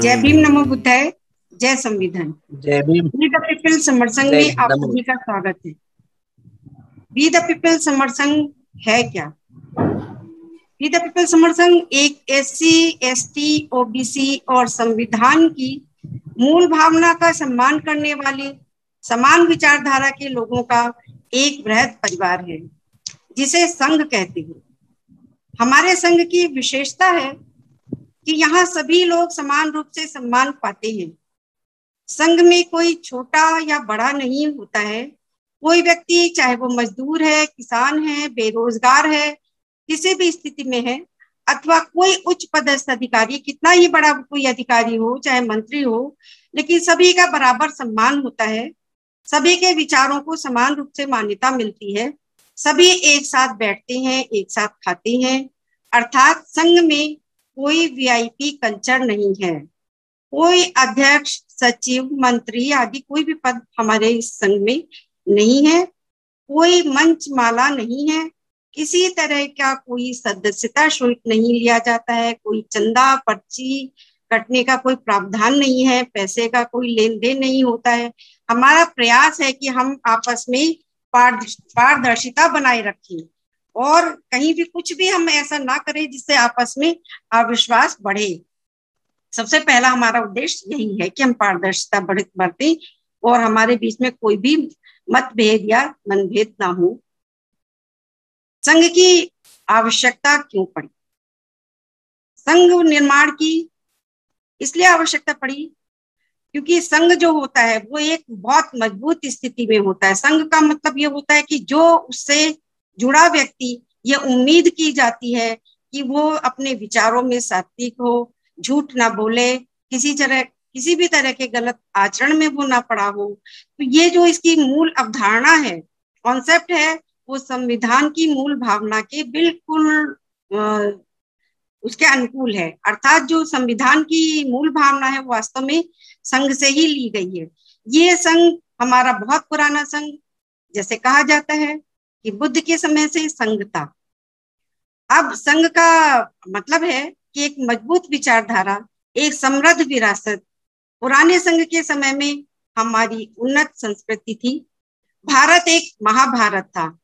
जय भीम नमो बुद्धाय जय संविधान। जय Bhim. We the people Samar Sangh में आप सभी का स्वागत है। वी द पीपल समर संघ है क्या? We the people Samar Sangh एक S C S T OBC और संविधान की मूल भावना का सम्मान करने वाली समान विचारधारा के लोगों का एक बृहद परिवार है जिसे संघ कहते हैं। हमारे संघ की विशेषता है कि यहाँ सभी लोग समान रूप से सम्मान पाते हैं। संघ में कोई छोटा या बड़ा नहीं होता है। कोई व्यक्ति, चाहे वो मजदूर है, किसान है, बेरोजगार है, किसी भी स्थिति में है, अथवा कोई उच्च पदस्थ अधिकारी, कितना ही बड़ा कोई अधिकारी हो, चाहे मंत्री हो, लेकिन सभी का बराबर सम्मान होता है। सभी के विचारों को समान रूप से मान्यता मिलती है। सभी एक साथ बैठते हैं, एक साथ खाते हैं। अर्थात संघ में कोई वीआईपी कल्चर नहीं है। कोई अध्यक्ष, सचिव, मंत्री आदि कोई भी पद हमारे इस संघ में नहीं है। कोई मंच माला नहीं है। किसी तरह का कोई सदस्यता शुल्क नहीं लिया जाता है। कोई चंदा, पर्ची कटने का कोई प्रावधान नहीं है। पैसे का कोई लेन देन नहीं होता है। हमारा प्रयास है कि हम आपस में पारदर्शिता बनाए रखें। और कहीं भी कुछ भी हम ऐसा ना करें जिससे आपस में अविश्वास बढ़े। सबसे पहला हमारा उद्देश्य यही है कि हम पारदर्शिता बढ़ बढ़ते और हमारे बीच में कोई भी मतभेद या मनभेद ना हो। संघ की आवश्यकता क्यों पड़ी? संघ निर्माण की इसलिए आवश्यकता पड़ी क्योंकि संघ जो होता है वो एक बहुत मज़बूत स्थिति में होता है। संघ का मतलब ये होता है कि जो उससे जुड़ा व्यक्ति, ये उम्मीद की जाती है कि वो अपने विचारों में सात्विक हो, झूठ ना बोले, किसी तरह, किसी भी तरह के गलत आचरण में वो ना पड़ा हो। तो ये जो इसकी मूल अवधारणा है कॉन्सेप्ट है, वो संविधान की मूल भावना के बिल्कुल उसके अनुकूल है। अर्थात जो संविधान की मूल भावना है, वो वास्तव में संघ से ही ली गई है। ये संघ हमारा बहुत पुराना संघ, जैसे कहा जाता है कि बुद्ध के समय से था। अब संघ का मतलब है कि एक मज़बूत विचारधारा, एक समृद्ध विरासत। पुराने संघ के समय में हमारी उन्नत संस्कृति थी। भारत एक महाभारत था।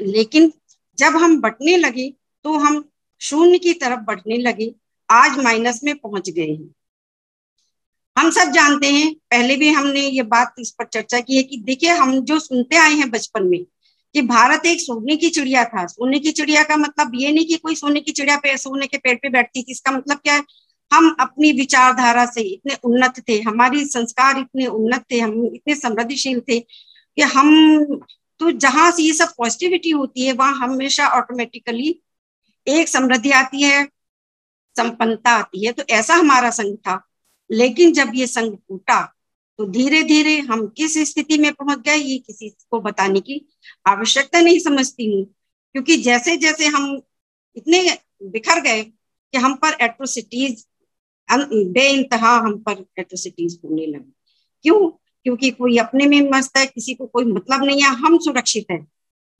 लेकिन जब हम बटने लगे तो हम शून्य की तरफ़ बढ़ने लगे, आज माइनस में पहुँच गए हैं। हम सब जानते हैं, पहले भी हमने ये बात इस पर चर्चा की है कि देखिए, हम जो सुनते आए हैं बचपन में कि भारत एक सोने की चिड़िया था। सोने की चिड़िया का मतलब ये नहीं कि कोई सोने की चिड़िया पे, सोने के पेड़ पे बैठती थी। इसका मतलब क्या है? हम अपनी विचारधारा से इतने उन्नत थे, हमारी संस्कार इतने उन्नत थे, हम इतने समृद्धिशील थे कि हम तो जहाँ से ये सब पॉजिटिविटी होती है, वहाँ हमेशा ऑटोमेटिकली एक समृद्धि आती है, संपन्नता आती है। तो ऐसा हमारा संघ था। लेकिन जब ये संघ टूटा तो धीरे धीरे हम किस स्थिति में पहुँच गए, ये किसी को बताने की आवश्यकता नहीं समझती हूँ। क्योंकि जैसे जैसे हम इतने बिखर गए कि हम पर एट्रोसिटीज बे इंतहा हम पर एट्रोसिटीज होने लगी। क्यों? क्योंकि कोई अपने में मस्त है, किसी को कोई मतलब नहीं है, हम सुरक्षित है।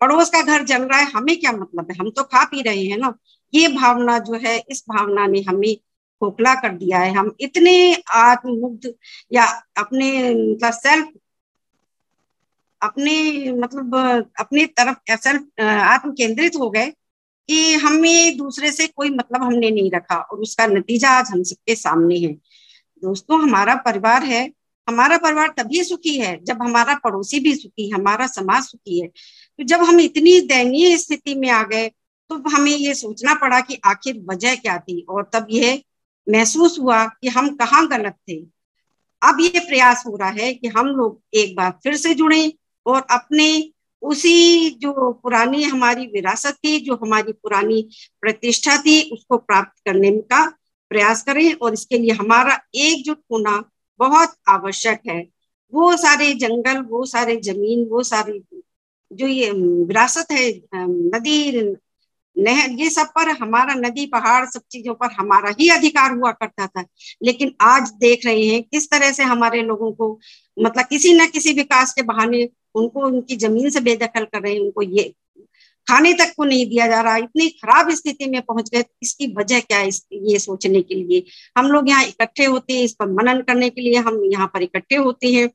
पड़ोस का घर जल रहा है, हमें क्या मतलब है? हम तो खा पी रहे हैं ना। ये भावना जो है, इस भावना ने हमें खोखला कर दिया है। हम इतने आत्ममुग्ध या अपने मतलब सेल्फ अपने मतलब अपने तरफ़ सेल्फ आत्म केंद्रित हो गए कि हमें दूसरे से कोई मतलब हमने नहीं रखा और उसका नतीजा आज हम सबके सामने है। दोस्तों, हमारा परिवार है। हमारा परिवार तभी सुखी है जब हमारा पड़ोसी भी सुखी, हमारा समाज सुखी है। तो जब हम इतनी दयनीय स्थिति में आ गए तो हमें ये सोचना पड़ा कि आखिर वजह क्या थी? और तब यह महसूस हुआ कि हम कहाँ गलत थे। अब ये प्रयास हो रहा है कि हम लोग एक बार फिर से जुड़े और अपने उसी जो पुरानी हमारी विरासत थी, जो हमारी पुरानी प्रतिष्ठा थी, उसको प्राप्त करने का प्रयास करें और इसके लिए हमारा एकजुट होना बहुत आवश्यक है। वो सारे जंगल, वो सारे ज़मीन, वो सारी जो ये विरासत है नदी नहर, ये सब पर, हमारा नदी, पहाड़, सब चीज़ों पर हमारा ही अधिकार हुआ करता था। लेकिन आज देख रहे हैं, किस तरह से हमारे लोगों को मतलब किसी न किसी विकास के बहाने उनको, उनकी ज़मीन से बेदखल कर रहे हैं, उनको ये खाने तक को नहीं दिया जा रहा, इतनी खराब स्थिति में पहुँच गए इसकी वजह क्या है ये सोचने के लिए? हम लोग यहाँ इकट्ठे होते हैं, इस पर मनन करने के लिए हम यहाँ पर इकट्ठे होते हैं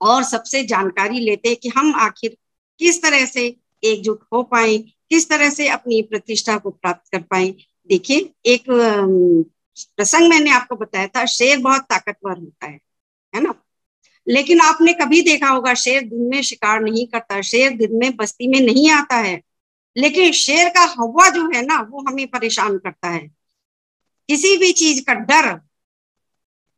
और सबसे जानकारी लेते हैं कि हम आखिर किस तरह से एकजुट हो पाए किस तरह से अपनी प्रतिष्ठा को प्राप्त कर पाए देखिए, एक प्रसंग मैंने आपको बताया था, शेर बहुत ताकतवर होता है है ना? लेकिन आपने कभी देखा होगा, शेर दिन में शिकार नहीं करता, शेर दिन में बस्ती में नहीं आता है। लेकिन शेर का हवा जो है ना, वो हमें परेशान करता है। किसी भी चीज़ का डर,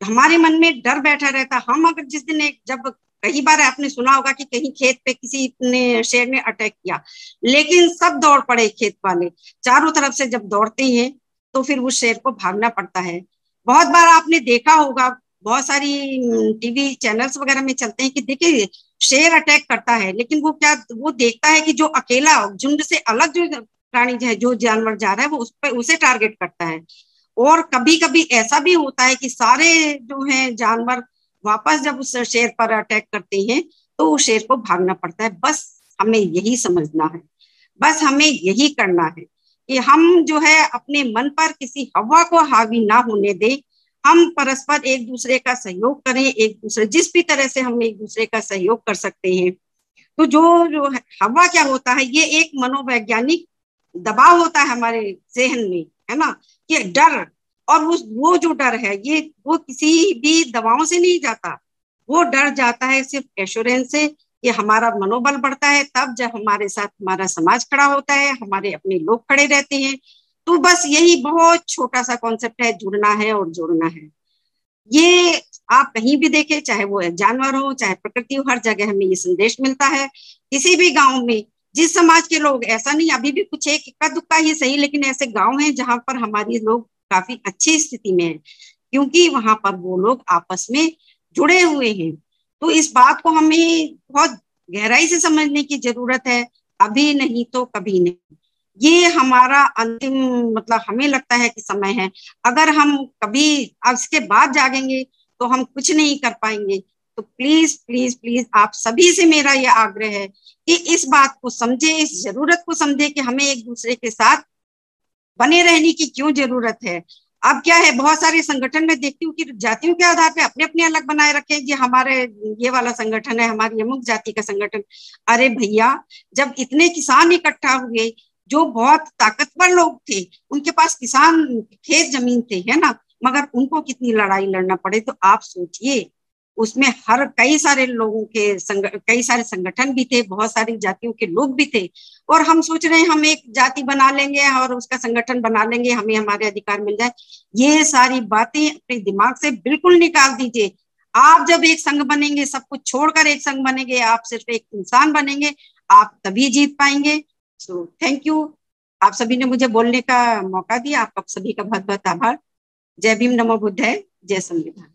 हमारे मन में डर बैठा रहता। हम अगर जिस दिन एक, जब कई बार आपने सुना होगा कि कहीं खेत पे किसी ने शेर ने अटैक किया, लेकिन सब दौड़ पड़े खेत वाले। चारों तरफ़ से जब दौड़ते हैं तो फिर उस शेर को भागना पड़ता है। बहुत बार आपने देखा होगा, बहुत सारी टीवी चैनल्स वगैरह में चलते हैं कि देखिए, शेर अटैक करता है, लेकिन वो क्या, वो देखता है कि जो अकेला, झुंड से अलग जो प्राणी है, जो जानवर जा रहा है, वो उस पर उसे टारगेट करता है। और कभी कभी ऐसा भी होता है कि सारे जो है जानवर वापस जब उस शेर पर अटैक करते हैं तो उस शेर को भागना पड़ता है। बस हमें यही समझना है। बस हमें यही करना है कि हम जो है अपने मन पर किसी हवा को हावी ना होने दें। हम परस्पर एक दूसरे का सहयोग करें, एक दूसरे, जिस भी तरह से हम एक दूसरे का सहयोग कर सकते हैं। तो जो जो हवा क्या होता है, ये एक मनोवैज्ञानिक दबाव होता है हमारे जहन में, है ना? कि डर और उस वो जो डर है, ये, वो किसी भी दवाओं से नहीं जाता। वो डर जाता है सिर्फ़ एश्योरेंस से कि हमारा मनोबल बढ़ता है, तब जब हमारे साथ हमारा समाज खड़ा होता है, हमारे अपने लोग खड़े रहते हैं। तो बस यही बहुत छोटा सा कॉन्सेप्ट है, जुड़ना है और जोड़ना है। ये आप कहीं भी देखें, चाहे वो जानवर हो, चाहे प्रकृति हो, हर जगह हमें ये संदेश मिलता है। किसी भी गाँव में, जिस समाज के लोग, ऐसा नहीं, अभी भी कुछ एक इक्का दुक्का ही सही, लेकिन ऐसे गाँव हैं जहाँ पर हमारी लोग काफ़ी अच्छी स्थिति में है, क्योंकि वहाँ पर वो लोग आपस में जुड़े हुए हैं। तो इस बात को हमें बहुत गहराई से समझने की ज़रूरत है, अभी नहीं तो कभी नहीं। ये हमारा अंतिम मतलब हमें लगता है कि समय है। अगर हम कभी इसके बाद जागेंगे तो हम कुछ नहीं कर पाएँगे। तो प्लीज़ प्लीज़ प्लीज़, आप सभी से मेरा ये आग्रह है कि इस बात को समझे, इस ज़रूरत को समझे कि हमें एक दूसरे के साथ बने रहने की क्यों ज़रूरत है? अब क्या है, बहुत सारे संगठन में देखती हूँ कि जातियों के आधार पे अपने अपने अलग बनाए रखे ये हमारे ये वाला संगठन है, हमारी अमुक जाति का संगठन। अरे भैया, जब इतने किसान इकट्ठा हुए, जो बहुत ताकतवर लोग थे, उनके पास किसान खेत ज़मीन थे, है ना? मगर उनको कितनी लड़ाई लड़ना पड़े तो आप सोचिए। उसमें हर कई सारे लोगों के संग, कई सारे संगठन भी थे बहुत सारी जातियों के लोग भी थे। और हम सोच रहे हैं हम एक जाति बना लेंगे और उसका संगठन बना लेंगे हमें हमारे अधिकार मिल जाए। ये सारी बातें अपने दिमाग से बिल्कुल निकाल दीजिए। आप जब एक संघ बनेंगे सब कुछ छोड़कर एक संघ बनेंगे आप सिर्फ़ एक इंसान बनेंगे आप तभी जीत पाएँगे। सो थैंक यू आप सभी ने मुझे बोलने का मौका दिया। आप सभी का बहुत बहुत आभार। जय भीम नमो बुद्ध है जय संविधान।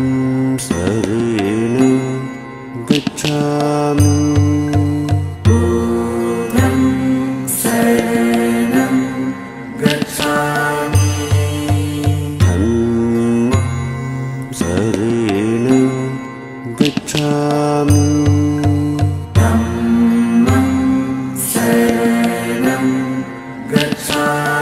रेण गच्छामि। शे गच्छामि। थु सरेण गृच्छामि। गच्छामि।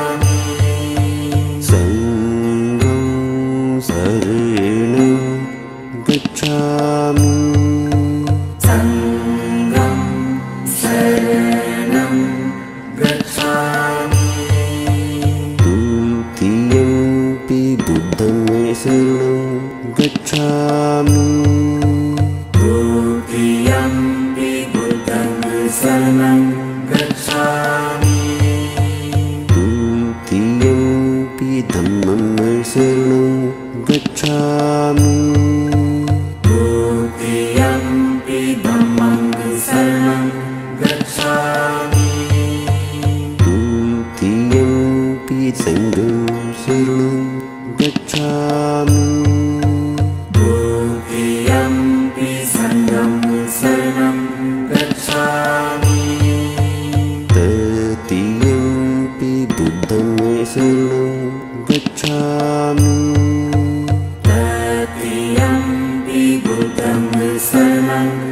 योऽपि सन्दोल गच्छामि। गोहेयंपि सङ्गं शामि तीपि बुद्ध गच्छामि। तेऽयंपि बुद्धं श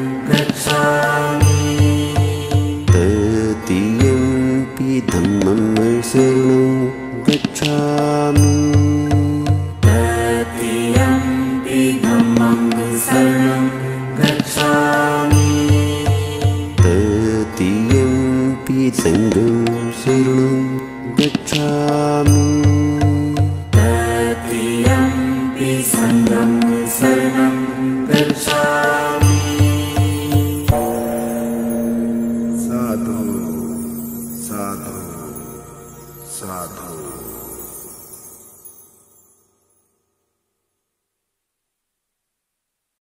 गच्छामि